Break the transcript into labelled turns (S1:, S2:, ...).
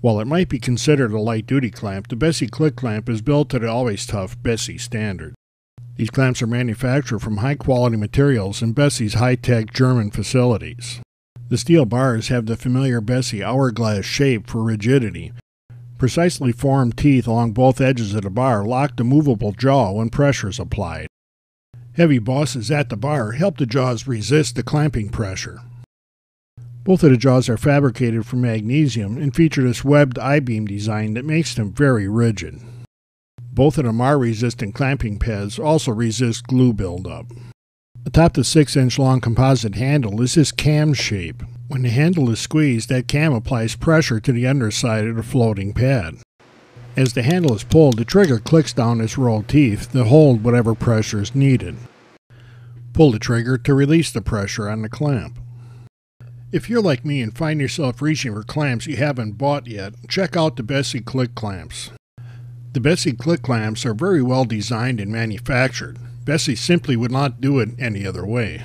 S1: While it might be considered a light duty clamp, the Bessey click clamp is built to the always tough Bessey standard. These clamps are manufactured from high quality materials in Bessey's high tech German facilities. The steel bars have the familiar Bessey hourglass shape for rigidity. Precisely formed teeth along both edges of the bar lock the movable jaw when pressure is applied. Heavy bosses at the bar help the jaws resist the clamping pressure. Both of the jaws are fabricated from magnesium and feature this webbed I-beam design that makes them very rigid. Both of them are resistant clamping pads also resist glue buildup. Atop the 6 inch long composite handle is this cam shape. When the handle is squeezed, that cam applies pressure to the underside of the floating pad. As the handle is pulled, the trigger clicks down its rolled teeth to hold whatever pressure is needed. Pull the trigger to release the pressure on the clamp. If you're like me and find yourself reaching for clamps you haven't bought yet, check out the Bessey Click Clamps. The Bessey Click Clamps are very well designed and manufactured. Bessey simply would not do it any other way.